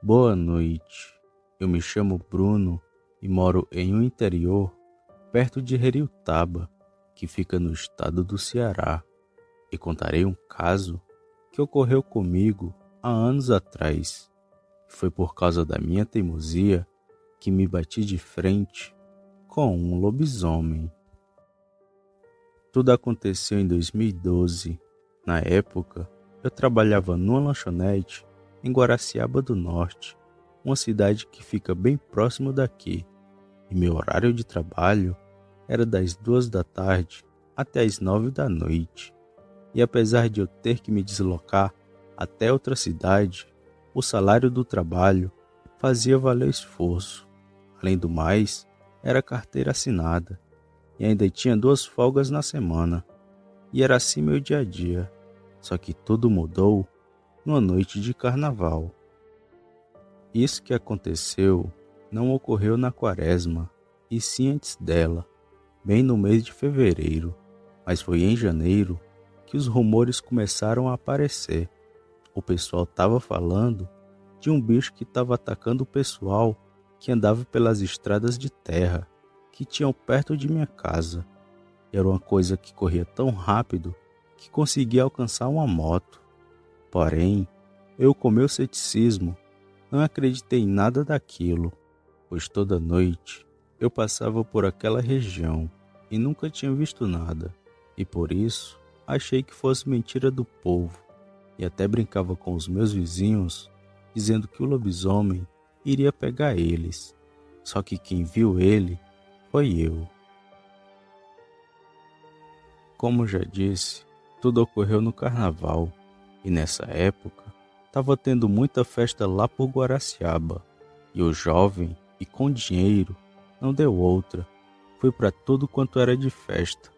Boa noite. Eu me chamo Bruno e moro em um interior perto de Heriutaba, que fica no estado do Ceará. E contarei um caso que ocorreu comigo há anos atrás. Foi por causa da minha teimosia que me bati de frente com um lobisomem. Tudo aconteceu em 2012. Na época, eu trabalhava numa lanchonete em Guaraciaba do Norte, uma cidade que fica bem próximo daqui, e meu horário de trabalho era das duas da tarde até as nove da noite. E apesar de eu ter que me deslocar até outra cidade, o salário do trabalho fazia valer o esforço. Além do mais, era carteira assinada e ainda tinha duas folgas na semana. E era assim meu dia a dia. Só que tudo mudou numa noite de carnaval. Isso que aconteceu não ocorreu na quaresma, e sim antes dela, bem no mês de fevereiro, mas foi em janeiro que os rumores começaram a aparecer. O pessoal estava falando de um bicho que estava atacando o pessoal que andava pelas estradas de terra que tinham perto de minha casa. Era uma coisa que corria tão rápido que conseguia alcançar uma moto. Porém, eu, com meu ceticismo, não acreditei em nada daquilo, pois toda noite eu passava por aquela região e nunca tinha visto nada, e por isso achei que fosse mentira do povo, e até brincava com os meus vizinhos, dizendo que o lobisomem iria pegar eles. Só que quem viu ele foi eu. Como já disse, tudo ocorreu no carnaval e nessa época estava tendo muita festa lá por Guaraciaba. E o jovem e com dinheiro não deu outra, foi para tudo quanto era de festa,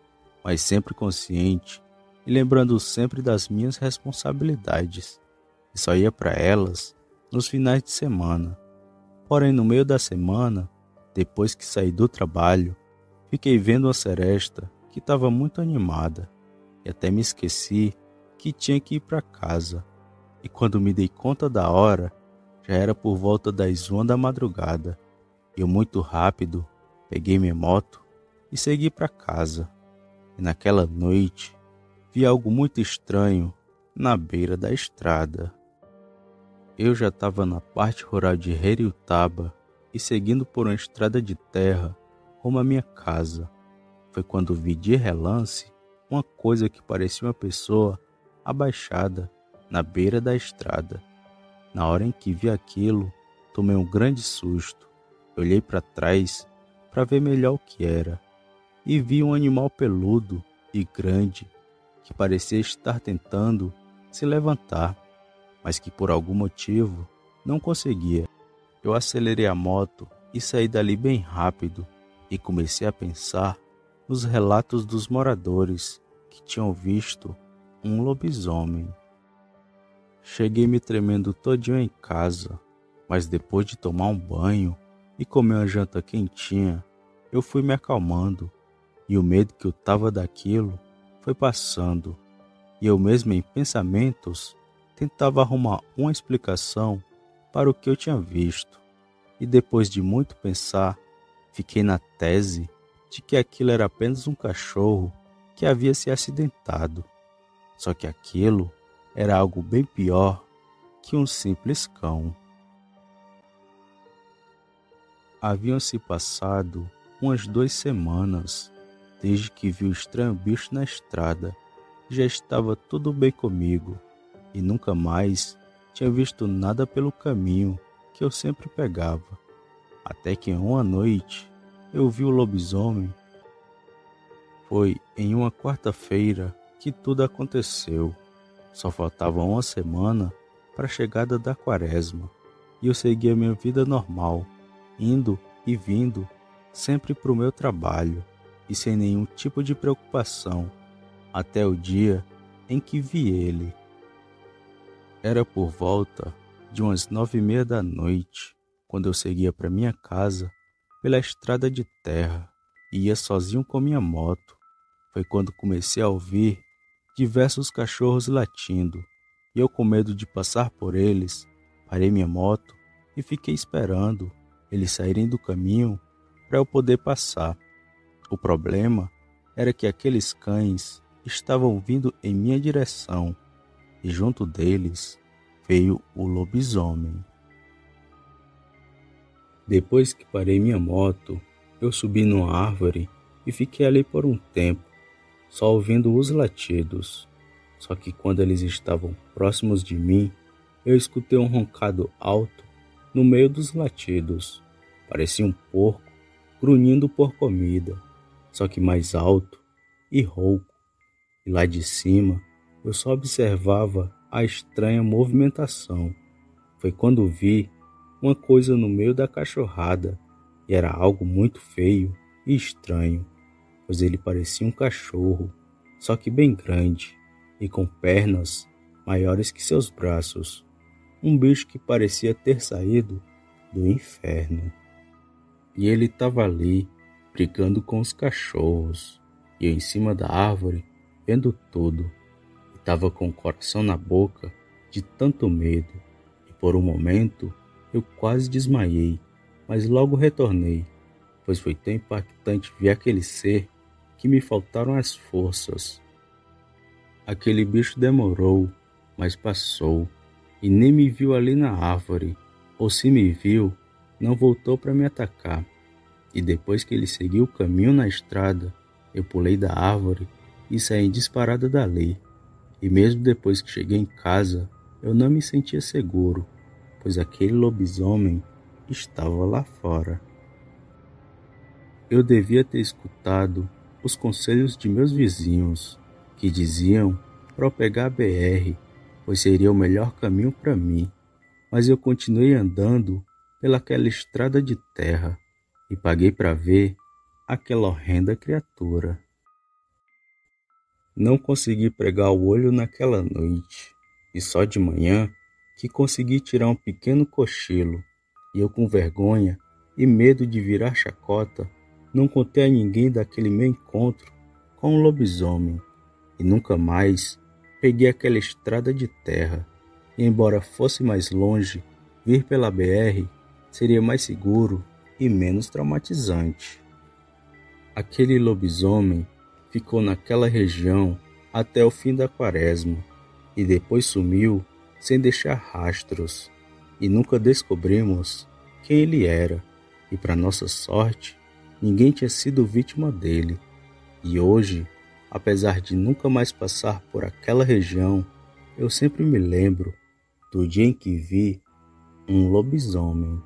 mas sempre consciente e lembrando sempre das minhas responsabilidades. E só ia para elas nos finais de semana. Porém, no meio da semana, depois que saí do trabalho, fiquei vendo a seresta que estava muito animada. E até me esqueci que tinha que ir para casa. E quando me dei conta da hora, já era por volta das uma da madrugada. Eu muito rápido peguei minha moto e segui para casa. E naquela noite vi algo muito estranho na beira da estrada. Eu já estava na parte rural de Heriutaba e seguindo por uma estrada de terra rumo à minha casa. Foi quando vi de relance uma coisa que parecia uma pessoa abaixada na beira da estrada. Na hora em que vi aquilo, tomei um grande susto. Olhei para trás para ver melhor o que era e vi um animal peludo e grande que parecia estar tentando se levantar, mas que por algum motivo não conseguia. Eu acelerei a moto e saí dali bem rápido e comecei a pensar nos relatos dos moradores que tinham visto um lobisomem. Cheguei me tremendo todinho em casa, mas depois de tomar um banho e comer uma janta quentinha, eu fui me acalmando e o medo que eu tava daquilo foi passando. E eu mesmo em pensamentos tentava arrumar uma explicação para o que eu tinha visto. E depois de muito pensar, fiquei na tese de que aquilo era apenas um cachorro que havia se acidentado. Só que aquilo era algo bem pior que um simples cão. Haviam se passado umas duas semanas desde que vi o estranho bicho na estrada. Já estava tudo bem comigo e nunca mais tinha visto nada pelo caminho que eu sempre pegava. Até que uma noite eu vi o lobisomem. Foi em uma quarta-feira que tudo aconteceu. Só faltava uma semana para a chegada da quaresma e eu seguia minha vida normal, indo e vindo sempre para o meu trabalho e sem nenhum tipo de preocupação, até o dia em que vi ele. Era por volta de umas nove e meia da noite, quando eu seguia para minha casa pela estrada de terra e ia sozinho com minha moto. Foi quando comecei a ouvir diversos cachorros latindo e eu, com medo de passar por eles, parei minha moto e fiquei esperando eles saírem do caminho para eu poder passar. O problema era que aqueles cães estavam vindo em minha direção e junto deles veio o lobisomem. Depois que parei minha moto, eu subi numa árvore e fiquei ali por um tempo, só ouvindo os latidos. Só que quando eles estavam próximos de mim, eu escutei um roncado alto no meio dos latidos. Parecia um porco grunhindo por comida, só que mais alto e rouco. E lá de cima eu só observava a estranha movimentação. Foi quando vi uma coisa no meio da cachorrada e era algo muito feio e estranho, pois ele parecia um cachorro, só que bem grande e com pernas maiores que seus braços. Um bicho que parecia ter saído do inferno. E ele estava ali, brigando com os cachorros, e eu em cima da árvore, vendo tudo. Estava com o coração na boca de tanto medo, e por um momento eu quase desmaiei, mas logo retornei, pois foi tão impactante ver aquele ser que me faltaram as forças. Aquele bicho demorou, mas passou, e nem me viu ali na árvore, ou se me viu, não voltou para me atacar. E depois que ele seguiu o caminho na estrada, eu pulei da árvore e saí disparada dali. E mesmo depois que cheguei em casa, eu não me sentia seguro, pois aquele lobisomem estava lá fora. Eu devia ter escutado os conselhos de meus vizinhos, que diziam para pegar a BR, pois seria o melhor caminho para mim. Mas eu continuei andando pelaquela estrada de terra e paguei para ver aquela horrenda criatura. Não consegui pregar o olho naquela noite, e só de manhã que consegui tirar um pequeno cochilo, e eu com vergonha e medo de virar chacota, não contei a ninguém daquele meu encontro com o lobisomem e nunca mais peguei aquela estrada de terra. E embora fosse mais longe, vir pela BR seria mais seguro e menos traumatizante. Aquele lobisomem ficou naquela região até o fim da quaresma e depois sumiu sem deixar rastros e nunca descobrimos quem ele era e para nossa sorte ninguém tinha sido vítima dele. E hoje Apesar de nunca mais passar por aquela região, eu sempre me lembro do dia em que vi um lobisomem.